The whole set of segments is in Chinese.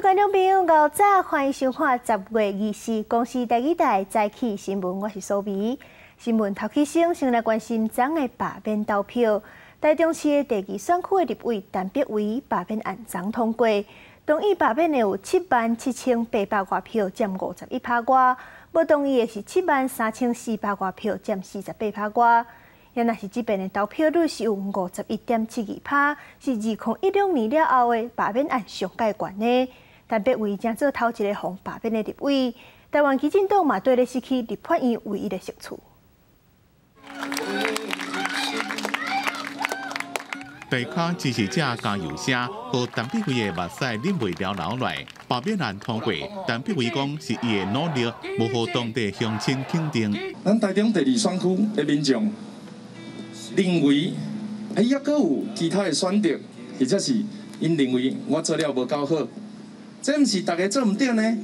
观众朋友，早早欢迎收看十月二四公司第二台早起新闻，我是苏比。新闻头起先，先来关心昨的罢免投票。台中市的第二选区的立委陈碧为罢免案昨通过，同意罢免的有七万七千八百多票，占五十一趴瓜；不同意的是七万三千四百多票，占四十八趴瓜。也那是这边的投票率是有五十一点七二趴，是二零一六年了后的罢免案上盖悬的。但被为将做头一个红罢免的立委，台湾基进党嘛对咧失去立法院唯一的胜处。大卡支持者加油声和陈碧辉的目屎忍袂了流来，罢免案通过。陈碧辉讲是伊的努力，无互当地乡亲肯定。咱台中第二选区的民众。认为，哎，抑阁有其他的选择，或者是因认为我做了无够好，这毋是大家做毋对呢？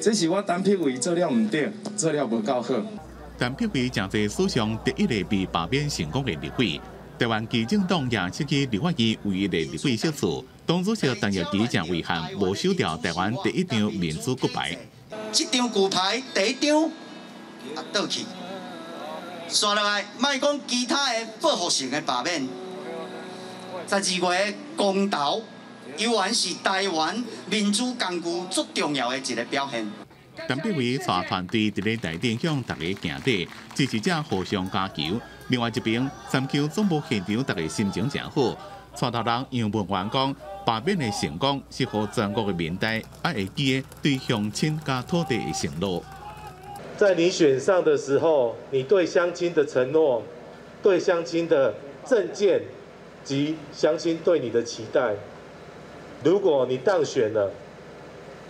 这是我单批位做了毋对，做了无够好。单批位正在史上第一个被罢免成功的立委，台湾基政党也失去立法院唯一的立委席次。党主席邓耀基正遗憾无收掉台湾第一张民主骨牌。这张骨牌第一张啊倒去。刷落来，卖讲其他的报复性的罢免。十二月公投，依然是台湾民主工具最重要的一个表现。陈碧伟带团队伫咧台顶向大家行礼，支持者互相加油。另外一边，三桥总部现场大家心情正好。带头人杨文元讲，罢免的成功是互全国的民代也会记得对乡亲加土地的承诺。在你选上的时候，你对乡亲的承诺、对乡亲的政见及乡亲对你的期待，如果你当选了，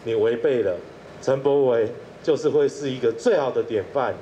你违背了，陈柏伟就是会是一个最好的典范。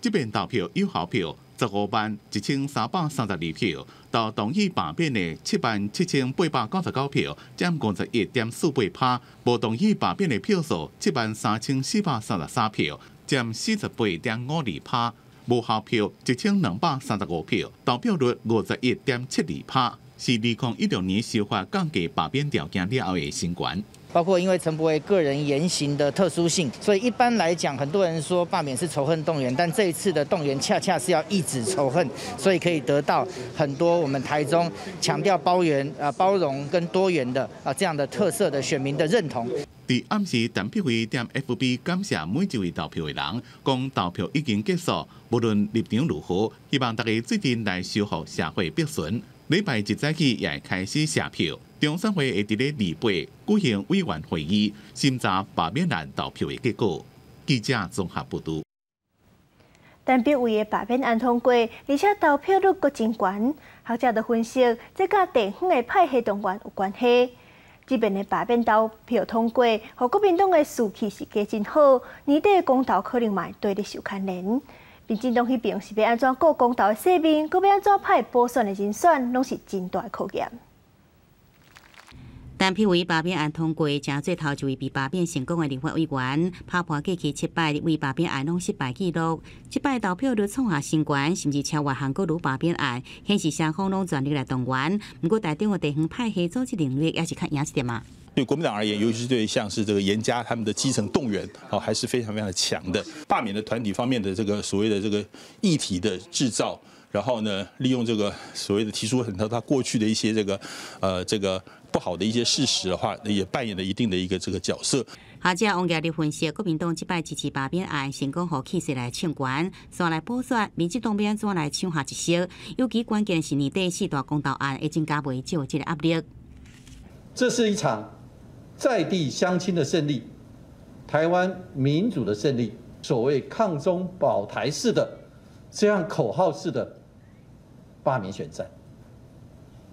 这边投票有效票十五万一千三百三十二票，到同意罢免的七万七千八百九十九票，占五十一点四八趴；不同意罢免的票数七万三千四百三十三票。占四十八点五二趴，无效票一千两百三十五票，投票率五十一点七二趴，是二零一六年修法降低罢免条件了后的新冠。包括因为陈伯伟个人言行的特殊性，所以一般来讲，很多人说罢免是仇恨动员，但这一次的动员恰恰是要抑制仇恨，所以可以得到很多我们台中强调包圆啊包容跟多元的啊这样的特色的选民的认同。伫暗时，陈碧辉点 FB 感谢每一位投票的人，讲投票已经结束，无论立场如何，希望大家最近来修复社会必顺。礼拜一早起也开始下票，中山会会伫咧二八举行委员会议，审查罢免案投票的结果。记者综合报道。陈碧辉的罢免案通过，而且投票率阁真悬，学者的分析，这甲地方的派系动员有关系。这边的罢免投票通过，和国民党的士气是加真好，年底的公投可能嘛对你受牵连。民进党迄边是要安怎过公道的势面，搁要安怎派补选的人选，拢是真大考验。单批为罢免案通过，正最头一位被罢免成功的立法委员，拍破过去七摆为罢免案拢失败记录。即摆投票率创下新高，甚至超越韩国如罢免案，显示双方拢全力来动员。不过，台中的地方派系组织能力也是较硬一点嘛。对国民党而言，尤其是对像是这个严家他们的基层动员，哦，还是非常非常的强的。罢免的团体方面的这个所谓的这个议题的制造，然后呢，利用这个所谓的提出很多他过去的一些这个呃这个不好的一些事实的话，也扮演了一定的一个这个角色。学者王家的分析，国民党即摆支持罢免案成功，和气势来抢权，再来补选，民进党边怎来抢下一些？尤其关键是年底四大公投案已经加倍少这个压力。这是一场。在地乡亲的胜利，台湾民主的胜利，所谓抗中保台式的这样口号式的罢免选战，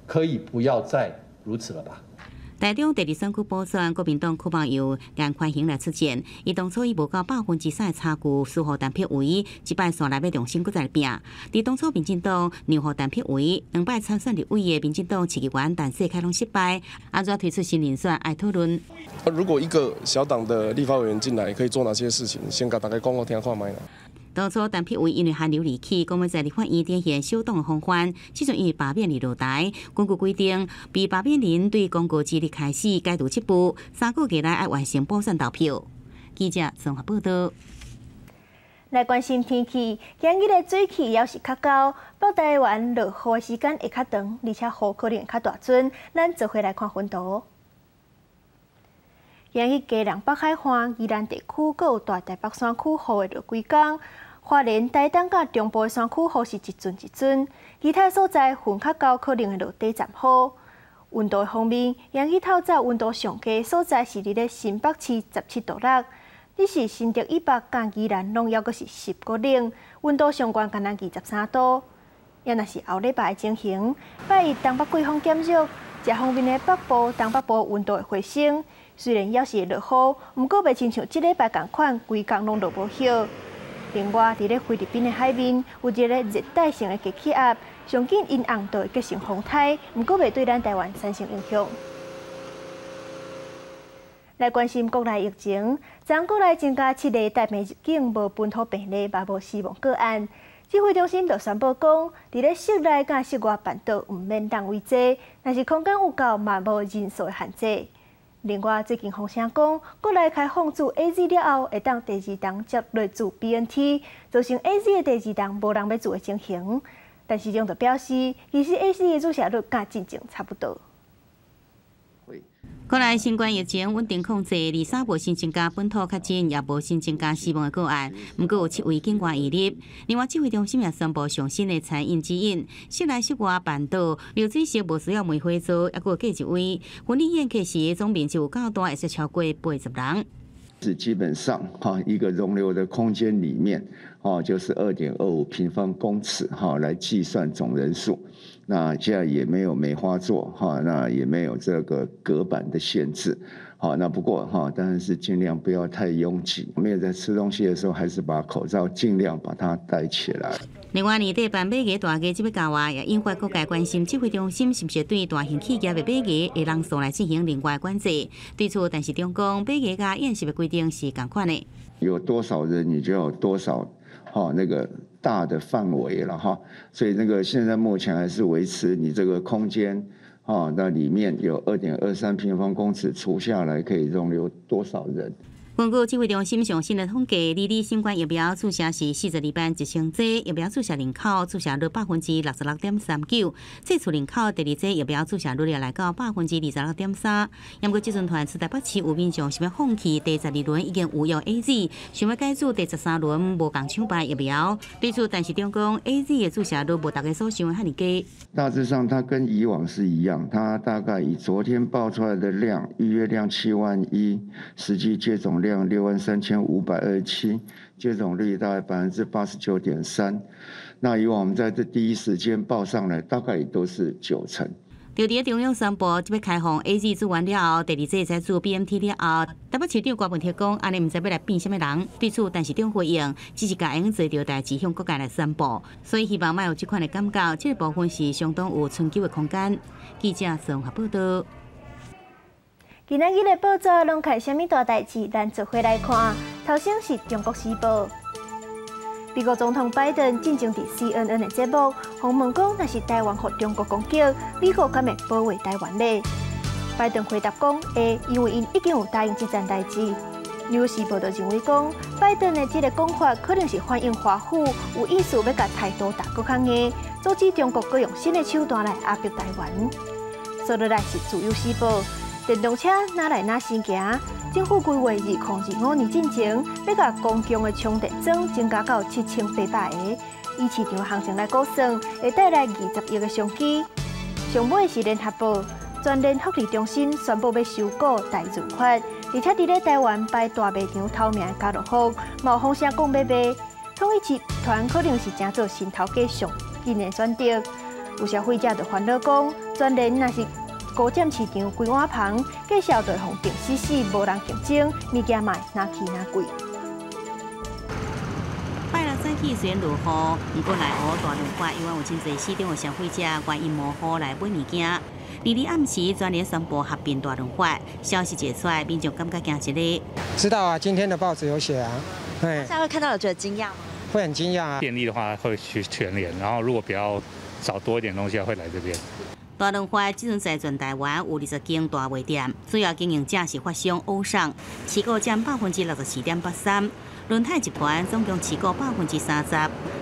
可以不要再如此了吧？台中第二选区补选，国民党渴望由颜宽恒来出战。伊当初以无到百分之三的差距输互单票位，即摆线内要重新搁再拼。伫当初民进党让互单票位，两摆参选立委的民进党市议员，但是开拢失败。安怎推出新人选爱讨论？如果一个小党的立法委员进来，可以做哪些事情？先甲大家讲我听看卖啦。当初单票为因为寒流离去，公要在立法院点现小动的风范，即阵因为罢免而落台。根据规定，被罢免人对公告之日开始改读七步，三个月内要完成补选投票。记者综合报道。来关心天气，今日的水气也是较高，北台湾落雨的时间会较长，而且雨可能较大阵。咱做回来看云图。今日嘉南北海岸、宜兰地区，阁有大台北山区雨会落几工。花莲、台东甲中部的山区雨是一阵一阵，其他所在云较高，可能会落短暂雨。温度方面，今日透早温度上低所在是伫咧新北市十七度六，你是新竹以北、甲宜兰拢要阁是十个零，温度上悬敢若二十三度。也若是后礼拜的情形，拜一东北季风减弱，这方面的北部、东北部温度会回升。虽然也是落雨，毋过袂亲像即礼拜共款，规工拢落无雨。另外，伫咧菲律宾的海面有一个热带性的低气压，上紧因红会结成风台，毋过袂对咱台湾产生影响。来关心国内疫情，昨国内增加七例大病入境无本土病例，也无死亡个案。指挥中心就宣布讲，伫咧室内甲室外办桌毋免人为坐，但是空间有够，嘛无人数的限制。另外，最近风声讲，国内开放自 A Z 了后，会当第二档接落自 B N T，造成 A Z 的第二档无人要做的情形。但是，中就表示，其实 A Z 的注射率甲进前差不多。国内新冠疫情稳定控制，二三无新增加本土确诊，也无新增加死亡的个案。毋过有七位境外移入。另外，指挥中心也宣布上新的餐饮指引，室内室外办桌流水席无需要梅花座，也过计一位。婚礼宴客时总面积有较大，也是超过八十人。是基本上哈一个容留的空间里面，哦就是二点二五平方公尺哈来计算总人数。那现在也没有梅花座哈，那也没有这个隔板的限制，好，那不过哈，当然是尽量不要太拥挤。我们也在吃东西的时候，还是把口罩尽量把它戴起来。另外，年底办买个大家这边讲话，也引发各界关心，指挥中心是不是对大型企业的买个会人数来进行另外管制？对此，但是中共买个甲宴席的规定是共款的。有多少人，你就有多少，哈，那个。大的范围了哈，所以那个现在目前还是维持你这个空间啊，那里面有二点二三平方公尺，除下来可以容留多少人？根据指挥中心上新的统计，二例新冠疫苗注射是四十二万一千剂，疫苗注射人口注射率百分之六十六点三九，这次人口第二剂疫苗注射率也来到百分之二十六点三。因过集团团在台北市有民众想要放弃第十二轮已经有用 A Z，想要改做第十三轮无共抢白疫苗。对此，但是中共 A Z 的注射率无大家所想的遐尼低。大致上，它跟以往是一样，它大概以昨天报出来的量，预约量七万一，实际接种。量六万三千五百二十七，接种率大概百分之八十九点三。那以往我们在这第一时间报上来，大概也都是九成。就伫中央宣布即要开放 A Z 做完了后，第二次再做 B M T 了后，台北市长郭文铁讲，安尼毋知要来变什么人。对此，但是中回应，只是甲用做着代志向各界来宣布，所以希望莫有即款的感觉，这个部分是相当有春秋的空间。记者综合报道。今仔日的报纸拢看什么大代志？咱做回来看。头先是中国时报，美国总统拜登进行伫 CNN 的节目，访问讲那是台湾和中国攻击，美国敢会保卫台湾呢？拜登回答讲会，因为因已经有答应这件代志。纽时报道认为讲，拜登的这个讲法可能是反映华府有意思要甲态度打个抗议，阻止中国各用新的手段来压迫台湾。接落来是自由时报。电动车哪来哪先行？政府规划二零二五年进前，要甲公共的充电桩增加到七千八百个。以市场行情来估算，会带来二十亿的商机。上尾是联合报，全联福利中心宣布要收购大润发，而且伫咧台湾摆大卖场头名家乐福，冒风声讲要卖。统一集团可能是正做新头家上今年选择。有消费者就烦恼讲，全联那是。高占市场规碗旁，介绍对方定死死，无人竞争，物件卖哪起哪贵。拜六早起虽然落雨，不过来河大润发，因为有真侪市场的消费者愿意冒雨来买物件。二日暗时，专联宣布合并大润发，消息解出来，民众感觉惊一个。知道啊，今天的报纸有写啊。哎，现在会看到有觉得惊讶吗？会很惊讶啊。便利的话会去全联，然后如果比较少多一点东西，会来这边。大润发即阵在全台湾有二十间大卖店，主要经营者是发商欧尚，持股占百分之六十四点八三。轮胎集团总共持股百分之三十，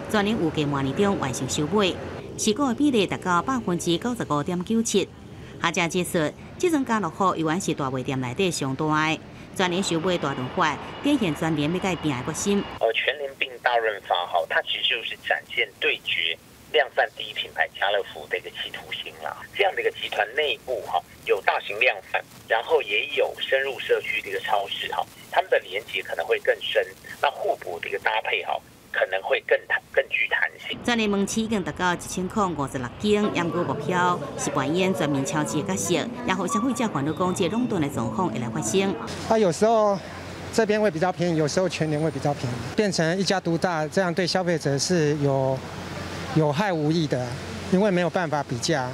全年预计明年中完成收尾，持股比例达到百分之九十五点九七。下家指出，即阵家乐福依然是大卖店内底上大的，全年收尾大润发，展现全年要改变的决心。而，全年并大润发，好，它其实就是展现对决。量贩第一品牌家乐福的一个企图心啦，这样的一个集团内部哈，有大型量贩，然后也有深入社区的一个超市哈，他们的连接可能会更深，那互补的一个搭配哈，可能会更弹更具弹性。全联盟市已经达到一千块五十六间，严格目标是扮演全面超市的角色，然后消费者烦恼讲这垄断的状况会来发生。啊，有时候这边会比较便宜，有时候全年会比较便宜，变成一家独大，这样对消费者是有。有害无益的，因为没有办法比价，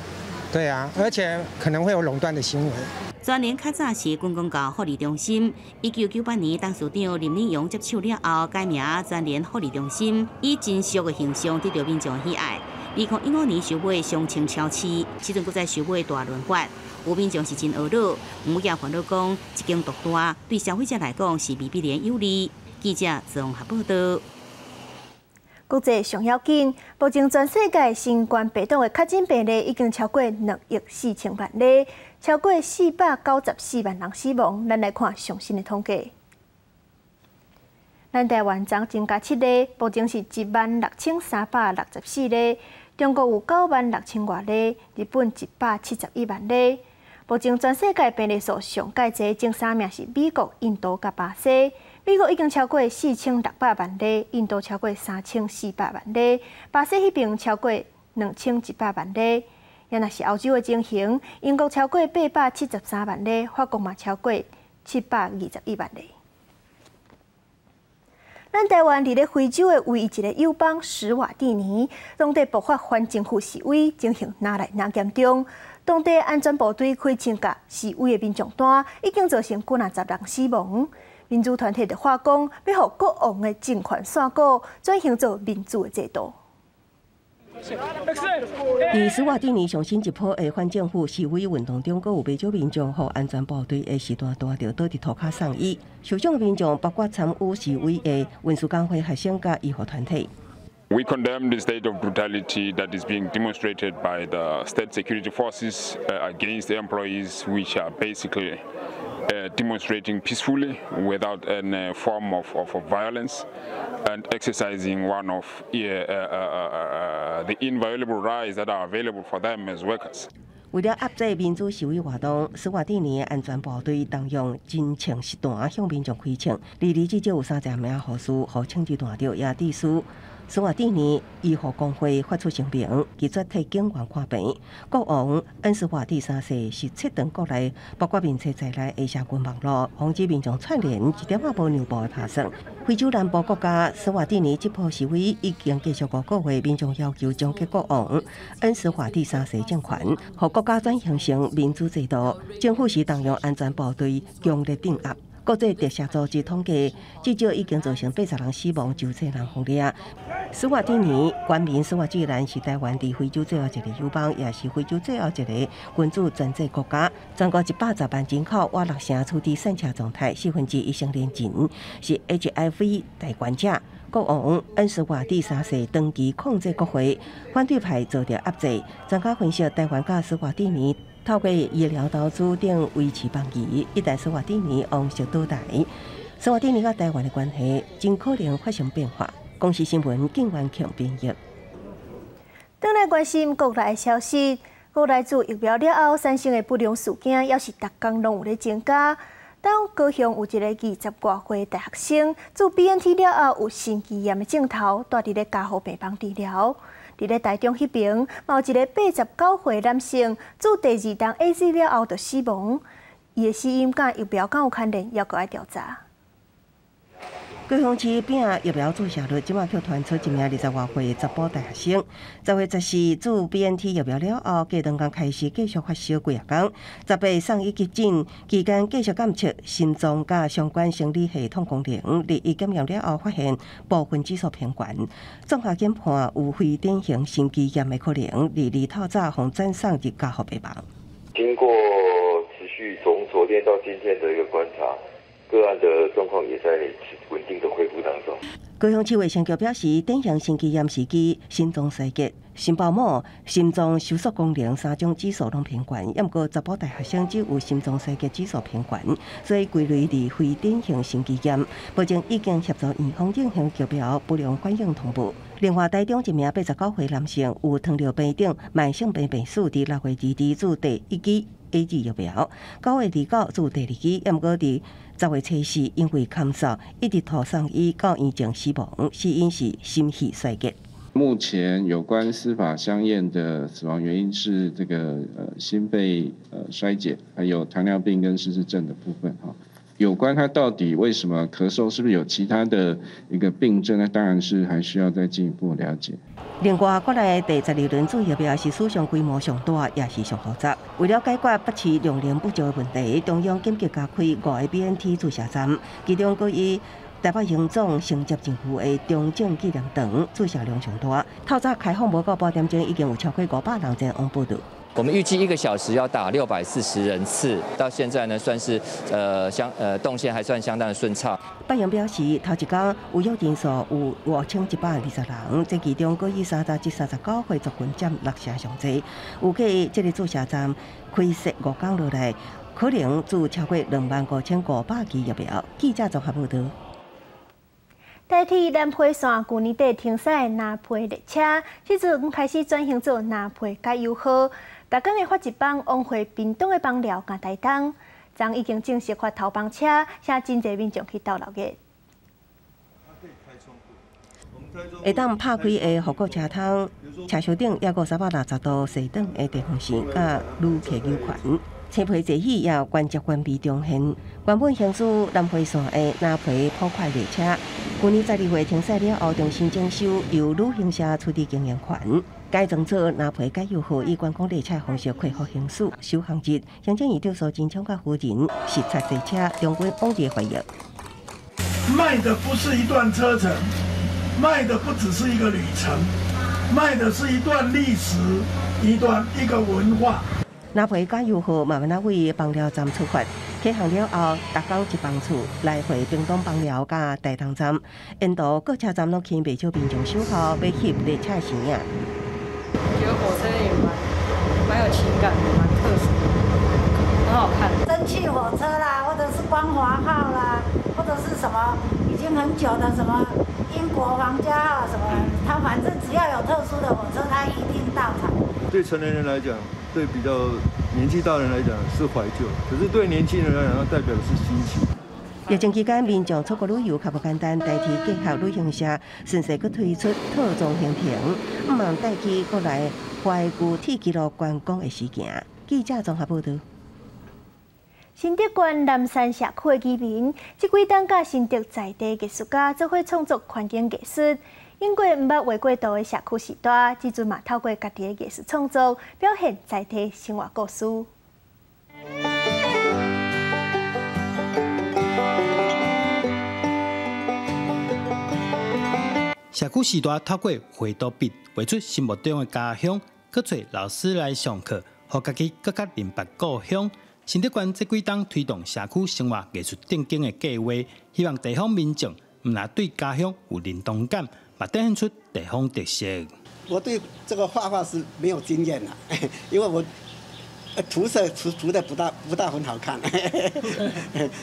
对啊，而且可能会有垄断的行为。专联较早是公共教福利中心，一九九八年董事长林明勇接手了后，改名专联福利中心，以真俗的形象得到民众喜爱。二零一五年收尾相清超市，其中搁在收尾大轮发，吴民众是真懊恼，唔也烦恼讲一间独大，对消费者来讲是未必然有利。记者综合报道。国际上要紧，目前全世界新冠病毒的确诊病例已经超过两亿四千万例，超过四百九十四万人死亡。咱来看最新的统计。咱台湾总增加七例，目前是一万六千三百六十四例。中国有九万六千多例，日本一百七十一万例。目前全世界病例数上介济前三名是美国、印度甲巴西。美国已经超过四千六百万例，印度超过三千四百万例，巴西迄边超过两千一百万例。也若是欧洲的情形，英国超过八百七十三万例，法国嘛超过七百二十一万例。咱台湾伫咧非洲的唯一一个友邦史瓦蒂尼，当地爆发反政府示威，情形哪来哪严重？当地安全部队开枪甲示威的民众单，已经造成几啊十人死亡。民主团体的话讲，要互国王的政权线过，转型做民主的制度。伫斯瓦蒂尼上新一波的反政府示威运动中，有不少民众和安全部队的时段带着倒伫涂骹送医。受伤的民众包括参与示威的文殊工会学生甲医护团体。We condemn the state of brutality that is being demonstrated by the state security forces against employees, which are basically. Uh, demonstrating peacefully without any form of, of, of violence and exercising one of uh, uh, the inviolable rights that are available for them as workers. 为了压制民主示威活动，斯瓦蒂尼的安全部队动用真枪实弹向民众开枪，离离至少有三十名护士和枪支弹着亚蒂斯。 斯瓦蒂尼医护工会发出声明，拒绝替警员看病。国王恩斯瓦蒂三世是切断国内包括民粹在内的社群网络，防止民众串联一点也无牛步的爬升。非洲南部国家斯瓦蒂尼这波示威已经继续五个月，民众要求终结国王恩斯瓦蒂三世政权，和国家转型成民主制度。政府是动用安全部队强烈镇压。国际特赦组织统计，至少已经造成八十人死亡，九千人红掠。斯瓦蒂尼官民斯瓦蒂兰是台湾伫非洲最后一个友邦，也是非洲最后一个君主专制国家。全国一百十万人口，我六成处于散车状态，四分之一成年人是 HIV 代管者。国王恩斯瓦蒂三世登基控制国会，反对派遭到压制。专家分析，台湾甲斯瓦蒂尼。透过医疗投资等维持邦谊，一旦斯瓦蒂尼王室倒台，斯瓦蒂尼甲台湾的关系真可能发生变化。公司新闻警员强编译。当来关心国内消息，国内自疫苗了后产生的不良事件，也是逐工拢有咧增加。当高雄有一个二十多岁大学生，做 BNT 了后有心肌炎的镜头，带伫咧加护病房治疗。伫咧台中迄边，有一个八十九岁男性，做第二档 A Z 了后就死亡。伊的死因甲疫苗敢有牵连，要搁爱调查。高雄市饼疫苗注射率，今晚却传出一名二十外岁的查甫大学生，十月十四注 BNT 疫苗了后，隔两天开始继续发烧几啊天，十八送医急诊期间继续监测心脏甲相关生理系统功能，立一检验了后发现部分指数偏悬，综合检判有非典型心肌炎的可能，二日透早红转送入加护病房。经过持续从昨天到今天的一个。个案的状况也在稳定的恢复当中。高雄市卫生局表示，典型心肌炎时期心脏衰竭、心包膜、心脏收缩功能三种指数拢偏悬，也毋过十八大学生只有心脏衰竭指数偏悬，所以归类为非典型心肌炎。目前已经协助预防影响疫苗不良反应同步。另外，台中一名八十九岁男性有糖尿病等慢性病病史，伫六月二日住第一剂 A G 疫苗，九月二九做第二剂，也毋过伫十月初四，因为咳嗽，一直拖送医到医院死亡，死因是心肺衰竭。目前有关司法相验的死亡原因是这个呃心肺呃衰竭，还有糖尿病跟失智症的部分哈。有关他到底为什么咳嗽，是不是有其他的一个病症？那当然是还需要再进一步了解。另外，国内第十二轮注疫苗是史上规模上大，也是上复杂。为了解决不齐量能不足的问题，中央紧急加开五个 BNT 注射站，其中各以台北荣总承接政府的中正纪念堂注射量上大。透早开放无到八点钟，已经有超过五百人前往报道。我们预计一个小时要打六百四十人次，到现在呢算是呃相呃动线还算相当的顺畅。北洋表示，头一天有约人数有五千一百二十人，这其中各以三十至三十九岁族群占六成上多。有计这个注射站开设五天落来，可能注超过两万五千五百剂疫苗。记者综合报道。代替南配线旧年底停驶的南配列车，即阵开始转型做南配加油号。大港会发一帮往回屏东的帮料甲台东，昨已经正式发头班车，请真济民众去到了嘅。会当拍开的复古车窗，车厢顶也有三百六十度西挡的电风扇，甲旅客优权。青皮座椅也关节关闭中现。原本行驶南回线的南皮普快列车，去年十二月停驶了后，重新征收由旅行社出的经营权。改装做南皮加油后，以观光列车方式恢复行驶。首航日，行政院长苏金昌甲夫人视察列车，中国往地欢迎。卖的不是一段车程，卖的不只是一个旅程，卖的是一段历史，一段一个文化。南皮加油后慢慢啊为邦寮站出发，启航了后，达到一帮处来回屏东邦寮甲大东站，沿途各车站拢请不少民众守候，要翕列车声影。觉得火车也蛮蛮有情感的，蛮特殊的，很好看。蒸汽火车啦，或者是光华号啦，或者是什么已经很久的什么英国皇家号什么，它反正只要有特殊的火车，它一定到场。对成年人来讲，对比较年纪大人来讲是怀旧，可是对年轻人来讲，它代表的是新奇。疫情期间，民众出国旅游较不简单，代替结合旅行社，顺势佮推出特种行程，毋忘带去过来怀旧铁记录观光的事件。记者综合报道。新德县南山社区的居民，即几当甲新德在地艺术家做伙创作环境艺术，因过毋捌画过图的社区时代，即阵嘛透过家己的艺术创作，表现在地生活故事。社区时代透过画图笔画出心目中的家乡，搁找老师来上课，互家己更加明白故乡。新德县这几档推动社区生活艺术定景的计划，希望地方民众毋但对家乡有认同感，也展现出地方特色。我对这个画画是没有经验的，因为我涂色涂涂的不大不大很好看，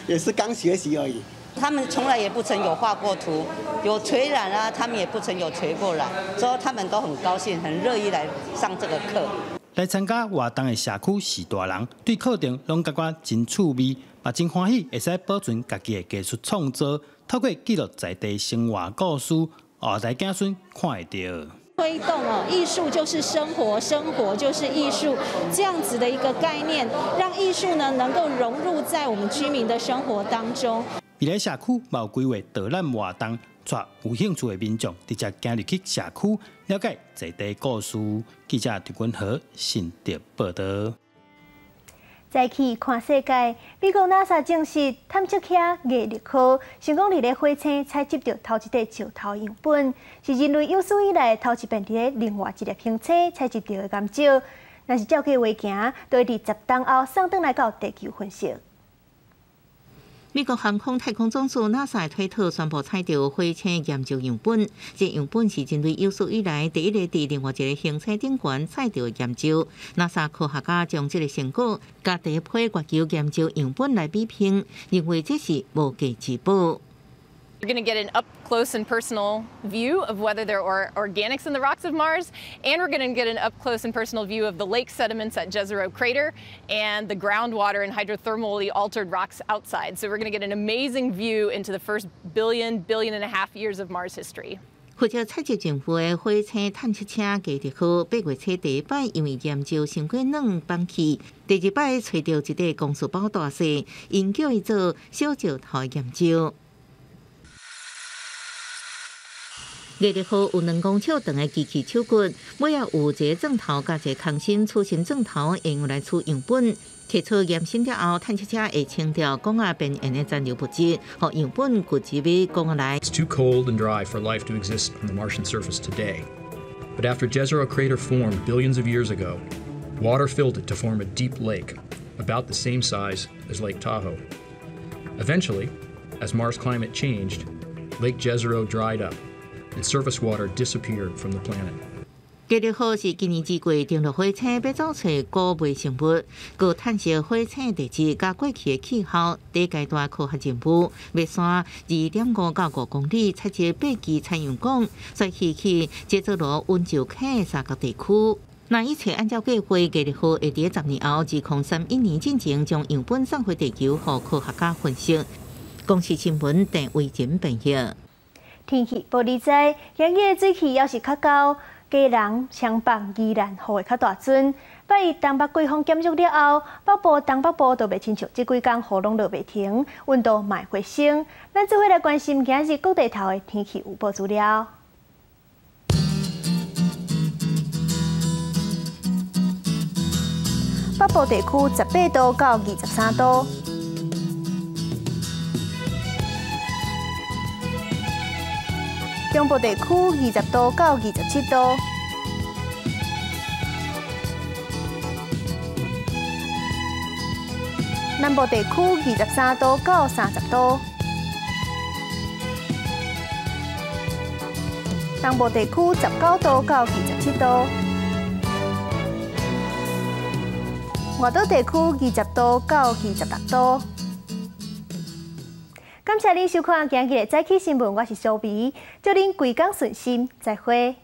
也是刚学习而已。他们从来也不曾有画过图，有垂染啊，他们也不曾有垂过染，所以他们都很高兴，很乐意来上这个课。来参加活动的社区是大人，对课程拢感觉真趣味，也真欢喜，会使保存家己的艺术创作，透过记录在地生活故事，后代子孙看会到。推动哦，艺术就是生活，生活就是艺术，这样子的一个概念，让艺术呢能够融入在我们居民的生活当中。未来社区冇规划导览活动，带有兴趣的民众直接进入去社区了解在地故事。记者陈君和新德报道。再去看世界，美国 NASA 证实，探测器热力号成功伫咧火星采集到头一块石头样本，是人类有史以来头一遍伫咧另外一粒行星采集到的岩石。若是照计划行，都会伫十档后送转来到地球分析。美国航空太空总署 NASA 推特宣布采到火星研究样本，这样本是人类有史以来第一个在另外一个行星顶端采到研究。NASA 科学家将这个成果甲第一批月球研究样本来比拼，认为这是无价之宝。You're going to get an up close and personal view of whether there are organics in the rocks of Mars, and we're going to get an up close and personal view of the lake sediments at Jezero Crater and the groundwater and hydrothermally altered rocks outside. So we're going to get an amazing view into the first billion, billion and a half years of Mars history. 负责采集政府的火星探测车计入号八月初第一摆，因为研究成果软放弃，第二摆找到一个公司包大细，因叫伊做小石头研究。 热力号有两公尺长的机器手骨，尾啊有一个钻头加一个空心粗心钻头，用来取样本。提出验身了后，探测车会清掉光压边缘的残留物质，和样本固置于光压内。It's too cold and dry for life to exist on the Martian surface today. But after Jezero crater formed billions of years ago, water filled it to form a deep lake, about the same size as Lake Tahoe. Eventually, as Mars climate changed, Lake Jezero dried up. its surface water disappeared from the planet. 热力号是今年之过登陆火星，要找出高微生物，佮探测火星地质加过去的气候。第一阶段科学任务，要山二点五到五公里，采集八基采样管，再去去接着罗温州克三个地区。那一切按照计划，热力号会伫十年后，二零三一年进行将样本送回地球，和科学家分析。公司新闻等卫星朋友。天气不理在，今日水气要是较高，家人双北依然雨会较大阵。八一东北季风减弱了后，北部、东北部都未亲像即几天雨拢落未停，温度卖回升。咱做伙来关心今日各地头的天气预报资料。北部地区十八度到二十三度。中部地区二十度到二十七度，南部地区二十三度到三十度，东部地区十九度到二十七度，外岛地区二十度到二十六度。感谢您收看今日的早起新闻，我是小比，祝您贵港顺心，再会。